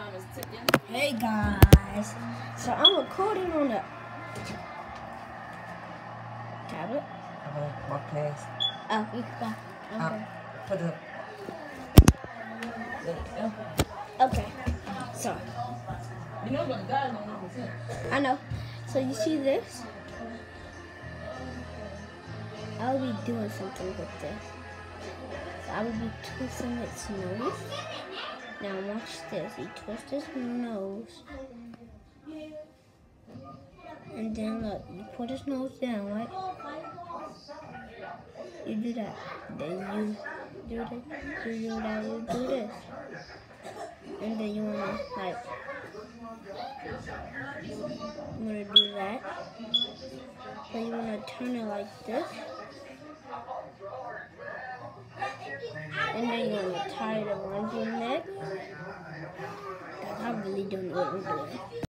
time is ticking. Hey guys, so I'm recording on the tablet. I'm gonna walk past. Oh, you can go. Ah, okay. Put the. There you go. Okay. So You know what the guys don't know what's. I know. So you see this? I'll be doing something with this. I will be twisting its nose. Now watch this. He twists his nose. And then look, you put his nose down, right? You do that. Then you do this. You do that. You do this. And then you wanna like you wanna do that. But you wanna turn it like this. It around your I really don't know what I'm doing.